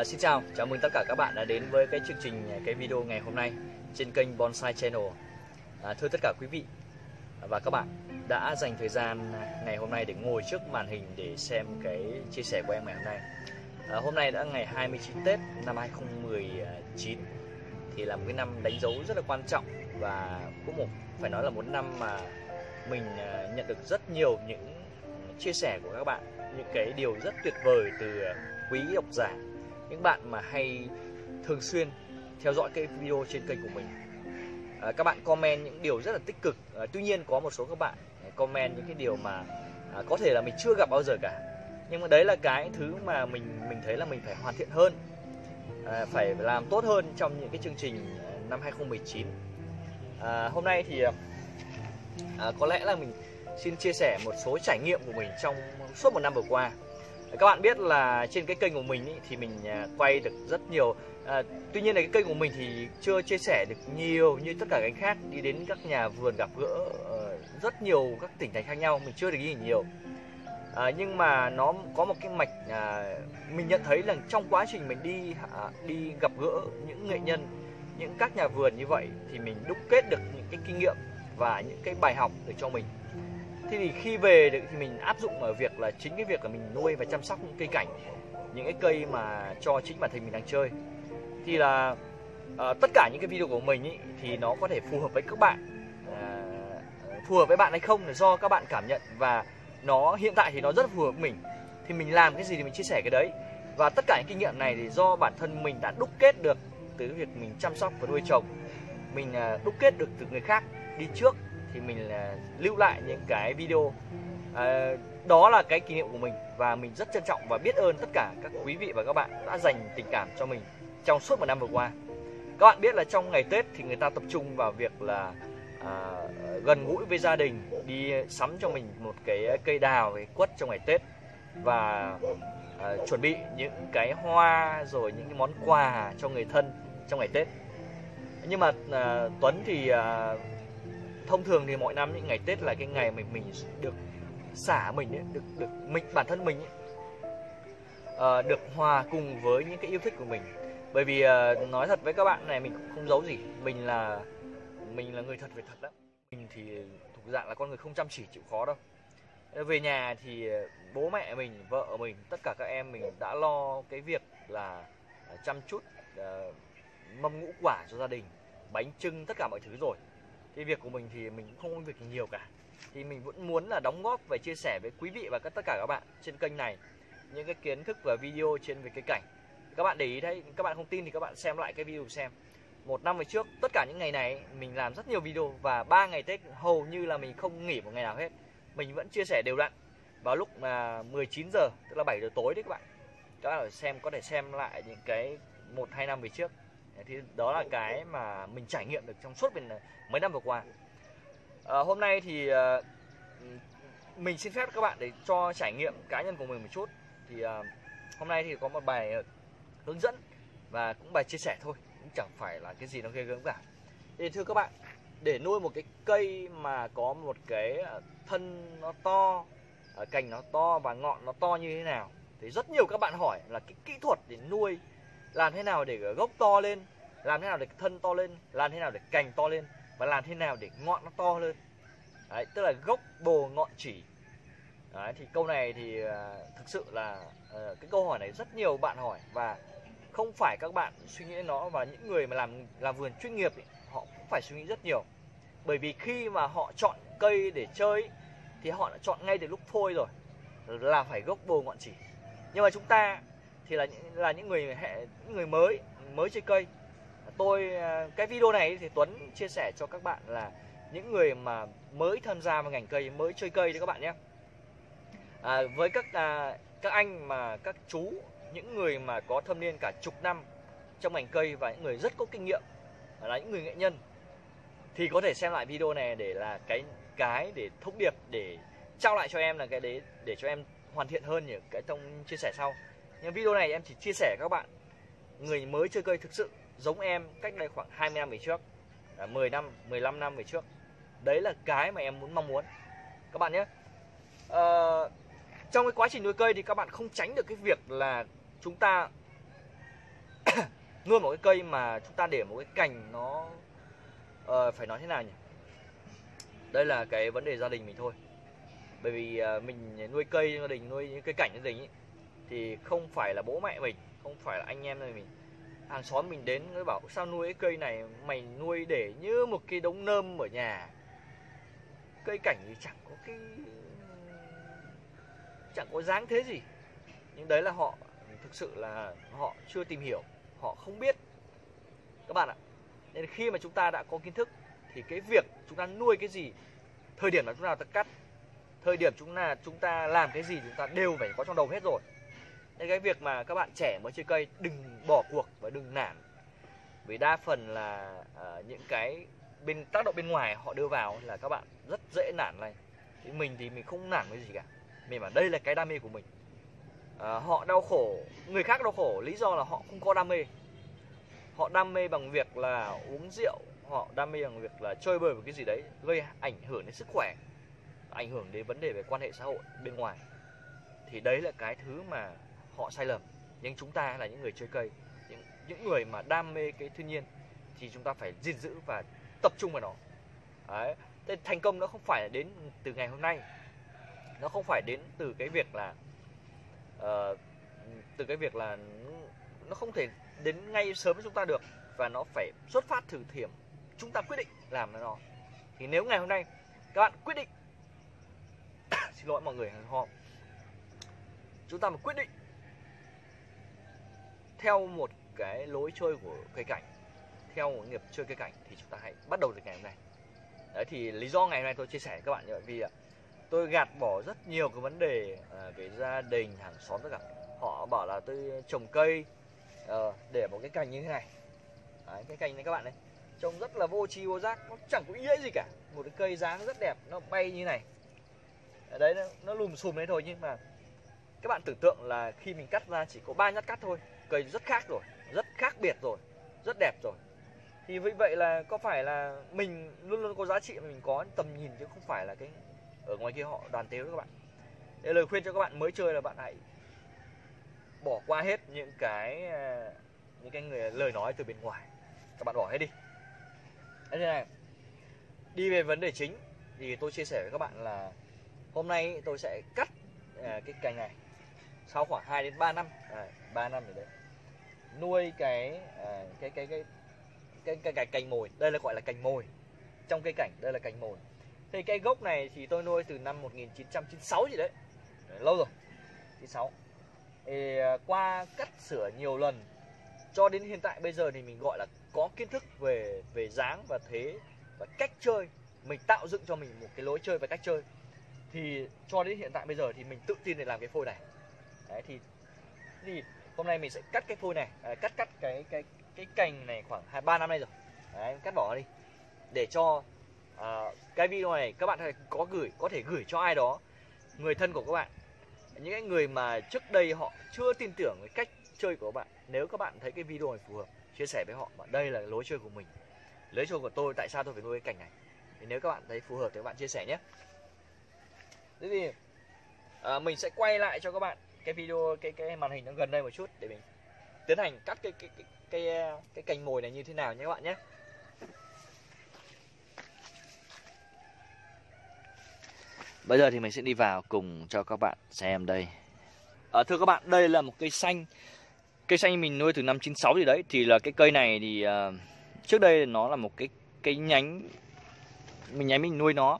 À, xin chào, chào mừng tất cả các bạn đã đến với cái chương trình ờ, cái video ngày hôm nay trên kênh Bonsai Channel. À, thưa tất cả quý vị và các bạn đã dành thời gian ngày hôm nay để ngồi trước màn hình để xem cái chia sẻ của em ngày hôm nay. À, hôm nay đã ngày 29 Tết năm 2019 thì là một cái năm đánh dấu rất là quan trọng và cũng một phải nói là một năm mà mình nhận được rất nhiều những chia sẻ của các bạn những cái điều rất tuyệt vời từ quý độc giả những bạn mà hay thường xuyên theo dõi cái video trên kênh của mình. À, các bạn comment những điều rất là tích cực. À, tuy nhiên có một số các bạn comment những cái điều mà à, có thể là mình chưa gặp bao giờ cả. Nhưng mà đấy là cái thứ mà mình mình thấy là mình phải hoàn thiện hơn. À, phải làm tốt hơn trong những cái chương trình năm 2019 à, hôm nay thì à, có lẽ là mình xin chia sẻ một số trải nghiệm của mình trong suốt một năm vừa qua các bạn biết là trên cái kênh của mình ý, thì mình à, quay được rất nhiều à, tuy nhiên là cái kênh của mình thì chưa chia sẻ được nhiều như tất cả các khác đi đến các nhà vườn gặp gỡ uh, rất nhiều các tỉnh thành khác nhau mình chưa được ghi nhiều. À, nhưng mà nó có một cái mạch à, mình nhận thấy là trong quá trình mình đi à, đi gặp gỡ những nghệ nhân những các nhà vườn như vậy thì mình đúc kết được những cái kinh nghiệm và những cái bài học để cho mình thế thì khi về thì mình áp dụng ở việc là chính cái việc là mình nuôi và chăm sóc những cây cảnh những cái cây mà cho chính bản thân mình đang chơi. Thì là uh, tất cả những cái video của mình ý, thì nó có thể phù hợp với các bạn. Uh, phù hợp với bạn hay không là do các bạn cảm nhận và nó hiện tại thì nó rất phù hợp với mình. Thì mình làm cái gì thì mình chia sẻ cái đấy. Và tất cả những kinh nghiệm này thì do bản thân mình đã đúc kết được từ việc mình chăm sóc và nuôi trồng. Mình uh, đúc kết được từ người khác đi trước thì mình là lưu lại những cái video. À, đó là cái kỷ niệm của mình và mình rất trân trọng và biết ơn tất cả các quý vị và các bạn đã dành tình cảm cho mình trong suốt một năm vừa qua. Các bạn biết là trong ngày Tết thì người ta tập trung vào việc là à, gần gũi với gia đình đi sắm cho mình một cái cây đào cái quất trong ngày Tết và à, chuẩn bị những cái hoa rồi những cái món quà cho người thân trong ngày Tết. Nhưng mà à, Tuấn thì à, thông thường thì mọi năm những ngày Tết là cái ngày mình mình được xả mình ấy, được được mình bản thân mình ấy, uh, được hòa cùng với những cái yêu thích của mình. Bởi vì uh, nói thật với các bạn này mình cũng không giấu gì. Mình là mình là người thật về thật lắm. mình thì thuộc dạng là con người không chăm chỉ chịu khó đâu. Ờ, về nhà thì bố mẹ mình vợ mình tất cả các em mình đã lo cái việc là chăm chút uh, mâm ngũ quả cho gia đình bánh trưng tất cả mọi thứ rồi cái việc của mình thì mình cũng không có việc nhiều cả. Thì mình vẫn muốn là đóng góp và chia sẻ với quý vị và các tất cả các bạn trên kênh này những cái kiến thức và video trên về cái cảnh. Các bạn để ý thấy các bạn không tin thì các bạn xem lại cái video xem. Một năm về trước, tất cả những ngày này mình làm rất nhiều video và ba ngày tết hầu như là mình không nghỉ một ngày nào hết. Mình vẫn chia sẻ đều đặn. Vào lúc mà 19 giờ, tức là 7 giờ tối đấy các bạn. Các bạn xem, có thể xem lại những cái một hai năm về trước thì đó là cái mà mình trải nghiệm được trong suốt ờ, mấy năm vừa qua. À, hôm nay thì à, mình xin phép các bạn để cho trải nghiệm cá nhân của mình một chút. Thì à, hôm nay thì có một bài hướng dẫn và cũng bài chia sẻ thôi cũng chẳng phải là cái gì nó ghê gớm cả. Thì thưa các bạn để nuôi một cái cây mà có một cái thân nó to cành nó to và ngọn nó to như thế nào thì rất nhiều các bạn hỏi là cái kỹ thuật để nuôi làm thế nào để gốc to lên làm thế nào để thân to lên làm thế nào để cành to lên và làm thế nào để ngọn nó to lên. Đấy, tức là gốc bồ ngọn chỉ. Đấy, thì câu này thì uh, thực sự là uh, cái câu hỏi này rất nhiều bạn hỏi và không phải các bạn suy nghĩ nó và những người mà làm làm vườn chuyên nghiệp ấy, họ cũng phải suy nghĩ rất nhiều. Bởi vì khi mà họ chọn cây để chơi thì họ đã chọn ngay từ lúc phôi rồi là phải gốc bồ ngọn chỉ. Nhưng mà chúng ta thì là là những người hệ những người mới mới chơi cây tôi ờ, cái video này thì Tuấn chia sẻ cho các bạn là những người mà mới tham gia vào ngành cây mới chơi cây đấy các bạn nhé. À, với các à, các anh mà các chú những người mà có thâm niên cả chục năm trong ngành cây và những người rất có kinh nghiệm là những người nghệ nhân thì có thể xem lại video này để là cái cái để thông điệp để trao lại cho em là cái đấy để cho em hoàn thiện hơn những cái trong chia sẻ sau. Nhưng video này em chỉ chia sẻ các bạn người mới chơi cây thực sự giống em cách đây khoảng 20 năm về trước. À, 10 năm 15 năm về trước. Đấy là cái mà em muốn mong muốn. Các bạn nhé. À, trong cái quá trình nuôi cây thì các bạn không tránh được cái việc là chúng ta nuôi một cái cây mà chúng ta để một cái cành nó uh, phải nói thế nào nhỉ? Đây là cái vấn đề gia đình mình thôi. Bởi vì uh, mình nuôi cây gia đình nuôi những cây cảnh gia đình ấy, thì không phải là bố mẹ mình không phải là anh em mình hàng xóm mình đến, nó bảo, sao nuôi cái cây này, mày nuôi để như một cái đống nơm ở nhà? Cây cảnh thì chẳng có cái, chẳng có dáng thế gì. Nhưng đấy là họ, thực sự là họ chưa tìm hiểu, họ không biết. Các bạn ạ, nên khi mà chúng ta đã có kiến thức thì cái việc chúng ta nuôi cái gì, thời điểm là chúng ta ta cắt, thời điểm chúng ta chúng ta làm cái gì chúng ta đều phải có trong đầu hết rồi. Nên cái việc mà các bạn trẻ mới chơi cây đừng bỏ cuộc và đừng nản. Vì đa phần là uh, những cái bên tác động bên ngoài họ đưa vào là các bạn rất dễ nản này. Thì mình thì mình không nản với gì cả. Mình bảo đây là cái đam mê của mình. À, họ đau khổ người khác đau khổ lý do là họ không có đam mê. Họ đam mê bằng việc là uống rượu họ đam mê bằng việc là chơi bời một cái gì đấy gây ảnh hưởng đến sức khỏe ảnh hưởng đến vấn đề về quan hệ xã hội bên ngoài. Thì đấy là cái thứ mà họ sai lầm nhưng chúng ta là những người chơi cây. Những những người mà đam mê cái thiên nhiên thì chúng ta phải gìn giữ và tập trung vào nó. Đấy. Thế thành công nó không phải đến từ ngày hôm nay. Nó không phải đến từ cái việc là uh, từ cái việc là nó không thể đến ngay sớm với chúng ta được và nó phải xuất phát từ thiểm chúng ta quyết định làm nó. Thì nếu ngày hôm nay các bạn quyết định xin lỗi mọi người ho chúng ta mà quyết định theo một cái lối chơi của cây cảnh theo một nghiệp chơi cây cảnh thì chúng ta hãy bắt đầu từ ngày hôm nay. Đấy thì lý do ngày hôm nay tôi chia sẻ với các bạn như vậy vì tôi gạt bỏ rất nhiều cái vấn đề ờ, về gia đình hàng xóm tất cả. Họ bảo là tôi trồng cây ờ, để một cái cành như thế này. Đấy, cái cành này các bạn này trông rất là vô tri vô giác nó chẳng có ý nghĩa gì cả. Một cái cây dáng rất đẹp nó bay như này. Đấy nó, nó lùm xùm đấy thôi nhưng mà các bạn tưởng tượng là khi mình cắt ra chỉ có ba nhát cắt thôi cây rất khác rồi rất khác biệt rồi rất đẹp rồi. Thì vì vậy là có phải là mình luôn luôn có giá trị mà mình có tầm nhìn chứ không phải là cái ở ngoài kia họ đoàn tếu các bạn. Để lời khuyên cho các bạn mới chơi là bạn hãy bỏ qua hết những cái à, những cái người lời nói từ bên ngoài. Các bạn bỏ hết đi. Thế này đi về vấn đề chính thì tôi chia sẻ với các bạn là hôm nay tôi sẽ cắt à, cái cành này sau khoảng 2 đến 3 năm. À, 3 năm rồi đấy nuôi cái à, cái cái cái cái cái, cái cành mồi. Đây là gọi là cành mồi. Trong cây cảnh đây là cành mồi. Thì cây gốc này thì tôi nuôi từ năm 1996 gì đấy, đấy lâu rồi. 96 thì à, qua cắt sửa nhiều lần cho đến hiện tại bây giờ thì mình gọi là có kiến thức về về dáng và thế và cách chơi. Mình tạo dựng cho mình một cái lối chơi và cách chơi. Thì cho đến hiện tại bây giờ thì mình tự tin để làm cái phôi này. Đấy thì thì hôm nay mình sẽ cắt cái phôi này à, cắt cắt cái cái cái cành này khoảng hai ba năm nay rồi. Đấy cắt bỏ đi. Để cho à, cái video này các bạn có gửi có thể gửi cho ai đó người thân của các bạn. Những cái người mà trước đây họ chưa tin tưởng cái cách chơi của các bạn nếu các bạn thấy cái video này phù hợp chia sẻ với họ mà đây là lối chơi của mình lối chơi của tôi tại sao tôi phải nuôi cái cảnh này. Thì nếu các bạn thấy phù hợp thì các bạn chia sẻ nhé. Thế thì à, mình sẽ quay lại cho các bạn cái video cái cái màn hình nó gần đây một chút để mình tiến hành cắt cái cái cái cái cái, cái cành mồi này như thế nào nhé các bạn nhé. Bây giờ thì mình sẽ đi vào cùng cho các bạn xem đây. À, Thưa các bạn, đây là một cây xanh. Cây xanh mình nuôi từ năm 96 gì đấy Thì là cái cây này thì uh, Trước đây nó là một cái cái nhánh Mình nhánh mình nuôi nó.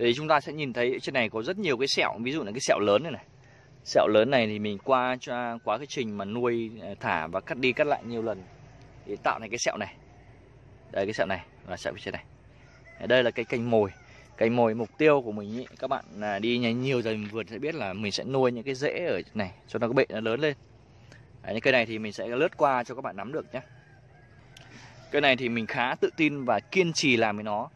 Thì chúng ta sẽ nhìn thấy trên này có rất nhiều cái sẹo Ví dụ là cái sẹo lớn này này. Sẹo lớn này thì mình qua cho quá cái trình mà nuôi ờ, thả và cắt đi cắt lại nhiều lần Thì tạo thành cái sẹo này. Đây cái sẹo này là sẹo trên này. Đây là cái cành mồi. Cành mồi mục tiêu của mình ý, các bạn là đi nhiều rồi vườn sẽ biết là mình sẽ nuôi những cái rễ ở này cho nó có bệ nó lớn lên. Đấy, những cây này thì mình sẽ lướt qua cho các bạn nắm được nhé. Cây này thì mình khá tự tin và kiên trì làm với nó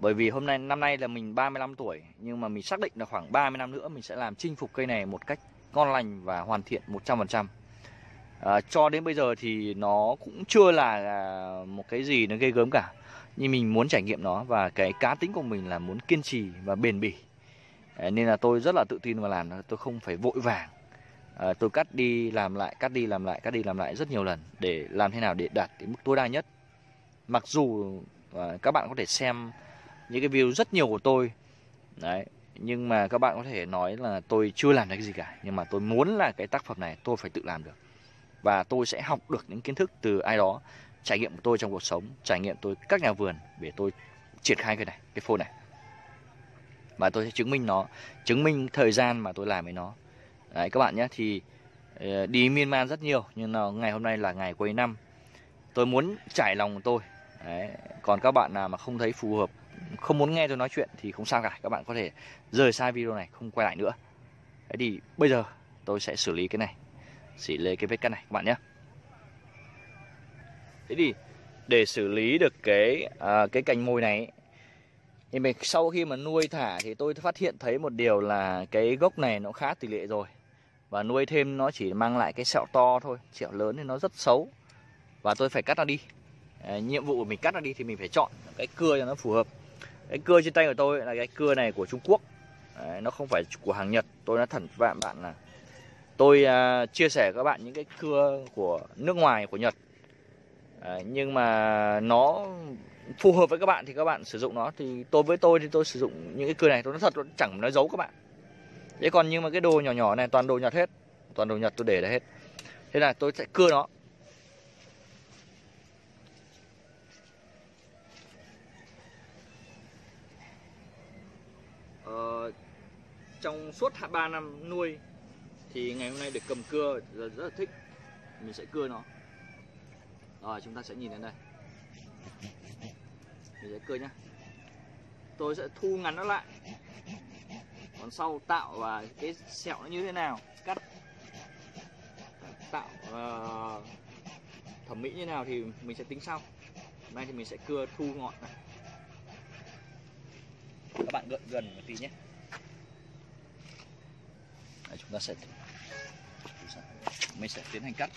bởi vì hôm nay năm nay là mình 35 tuổi nhưng mà mình xác định là khoảng 30 năm nữa mình sẽ làm chinh phục cây này một cách ngon lành và hoàn thiện 100% à, cho đến bây giờ thì nó cũng chưa là, à, một cái gì nó gây gớm cả. Nhưng mình muốn trải nghiệm nó và cái cá tính của mình là muốn kiên trì và bền bỉ. À, nên là tôi rất là tự tin và làm tôi không phải vội vàng. À, tôi cắt đi làm lại cắt đi làm lại cắt đi làm lại rất nhiều lần để làm thế nào để đạt đến mức tối đa nhất. Mặc dù à, các bạn có thể xem những cái view rất nhiều của tôi. Đấy, nhưng mà các bạn có thể nói là tôi chưa làm được cái gì cả, nhưng mà tôi muốn là cái tác phẩm này tôi phải tự làm được. Và tôi sẽ học được những kiến thức từ ai đó, trải nghiệm của tôi trong cuộc sống, trải nghiệm tôi các nhà vườn để tôi triển khai cái này, cái phone này. Và tôi sẽ chứng minh nó, chứng minh thời gian mà tôi làm với nó. Đấy, các bạn nhé, thì ờ, đi miên man rất nhiều, nhưng nào ngày hôm nay là ngày cuối năm. Tôi muốn trải lòng của tôi. Đấy. còn các bạn nào mà không thấy phù hợp không muốn nghe tôi nói chuyện thì không sao cả. Các bạn có thể rời xa video này không quay lại nữa. Thế thì bây giờ tôi sẽ xử lý cái này xử lý cái vết cắt này các bạn nhé. Thế thì để xử lý được cái à, cái cành mồi này thì mình sau khi mà nuôi thả thì tôi phát hiện thấy một điều là cái gốc này nó khá tỷ lệ rồi. Và nuôi thêm nó chỉ mang lại cái sẹo to thôi sẹo lớn thì nó rất xấu. Và tôi phải cắt nó đi. À, nhiệm vụ của mình cắt nó đi thì mình phải chọn cái cưa cho nó phù hợp cái cưa trên tay của tôi là cái cưa này của Trung Quốc. Đấy, nó không phải của hàng Nhật. Tôi nói thẳng với bạn bạn là tôi uh, chia sẻ các bạn những cái cưa của nước ngoài của Nhật. Đấy, nhưng mà nó phù hợp với các bạn thì các bạn sử dụng nó. Thì tôi với tôi thì tôi sử dụng những cái cưa này tôi nói thật tôi chẳng nói giấu các bạn. Thế còn nhưng mà cái đồ nhỏ nhỏ này toàn đồ Nhật hết. Toàn đồ Nhật tôi để đấy hết. Thế là tôi sẽ cưa nó. Trong suốt 3 năm nuôi thì ngày hôm nay được cầm cưa rất, rất là thích. Mình sẽ cưa nó. Rồi chúng ta sẽ nhìn đến đây. Mình sẽ cưa nhá. Tôi sẽ thu ngắn nó lại. Còn sau tạo và cái sẹo nó như thế nào? Cắt. Tạo uh, thẩm mỹ như nào thì mình sẽ tính sau. Hôm nay thì mình sẽ cưa thu ngọn này. Các bạn gần gần một tí nhé. Đấy, chúng ta sẽ mình sẽ tiến hành cắt.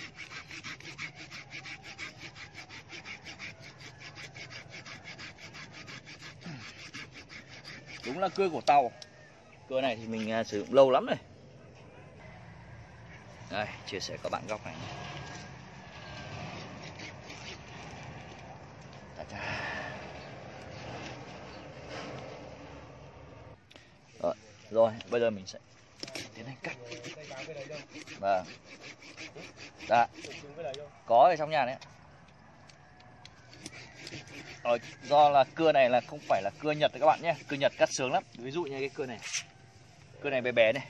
Đúng là cưa của tàu. Cưa này thì mình à, sử dụng lâu lắm rồi. Đây chia sẻ các bạn góc này rồi, ờ, rồi bây giờ mình sẽ vâng. Dạ. Có ở trong nhà đấy ở ờ, do là cưa này là không phải là cưa Nhật các bạn nhé. Cưa Nhật cắt sướng lắm. Ví dụ như cái cưa này. Cưa này bé bé này.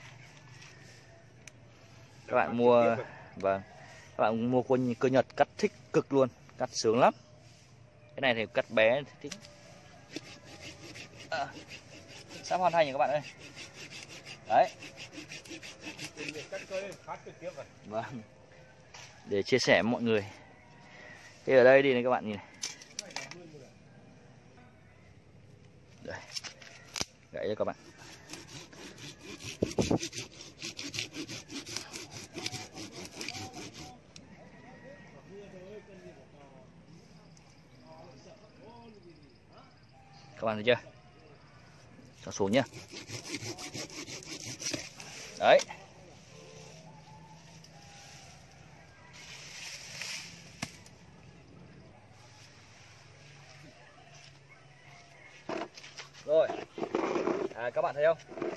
Các bạn mua Vâng. Các bạn mua quân cưa Nhật cắt thích cực luôn. Cắt sướng lắm. Cái này thì cắt bé thích. À, Sắp hoàn thành rồi các bạn ơi. Đấy. Vâng. Để chia sẻ với mọi người. Thế ở đây đi này các bạn nhìn này. Gãy cho các bạn. Các bạn thấy chưa? Cho xuống nhá. Đấy rồi à, các bạn thấy không?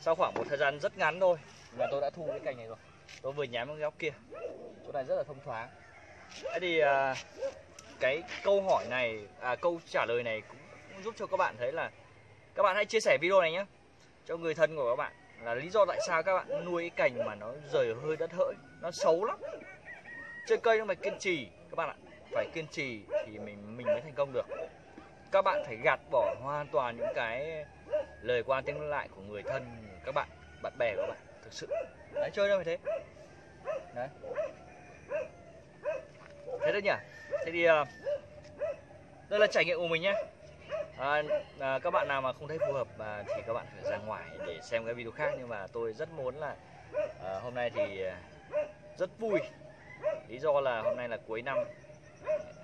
Sau khoảng một thời gian rất ngắn thôi là tôi đã thu cái cành này rồi. Tôi vừa nhém cái góc kia. Chỗ này rất là thông thoáng. Thế thì à, cái câu hỏi này à, câu trả lời này cũng giúp cho các bạn thấy là các bạn hãy chia sẻ video này nhé cho người thân của các bạn. Là lý do tại sao các bạn nuôi cái cành mà nó rời hơi đất hỡi nó xấu lắm. Chơi cây nó phải kiên trì các bạn ạ. Phải kiên trì thì mình mình mới thành công được. Các bạn phải gạt bỏ hoàn toàn những cái lời qua tiếng lại của người thân các bạn bạn bè của bạn thực sự. Đấy chơi đâu phải thế. Đấy. Thế đấy nhỉ? Thế thì uh, đây là trải nghiệm của mình nhé. À, à, các bạn nào mà không thấy phù hợp à, thì các bạn phải ra ngoài để xem cái video khác. Nhưng mà tôi rất muốn là à, hôm nay thì ờ, rất vui. Lý do là hôm nay là cuối năm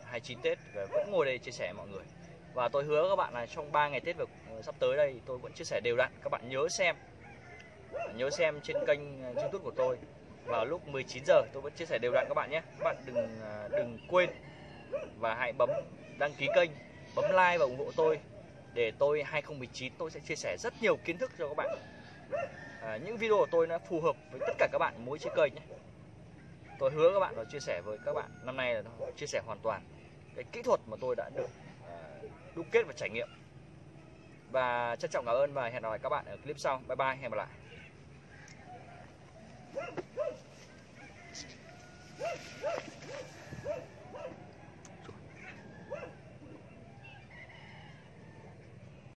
29 Tết và vẫn ngồi đây chia sẻ với mọi người và tôi hứa các bạn là trong 3 ngày Tết vừa ờ, sắp tới đây tôi vẫn chia sẻ đều đặn. Các bạn nhớ xem nhớ xem trên kênh ờ, youtube của tôi. Vào lúc 19 giờ tôi vẫn chia sẻ đều đặn các bạn nhé. Các bạn đừng ờ, đừng quên và hãy bấm đăng ký kênh bấm like và ủng hộ tôi để tôi 2019 tôi sẽ chia sẻ rất nhiều kiến thức cho các bạn. À, những video của tôi nó phù hợp với tất cả các bạn mỗi trên kênh nhé. Tôi hứa các bạn là chia sẻ với các bạn năm nay là chia sẻ hoàn toàn cái kỹ thuật mà tôi đã được đúc kết và trải nghiệm và trân trọng cảm ơn và hẹn gặp lại các bạn ở clip sau bye bye, hẹn gặp lại Woo!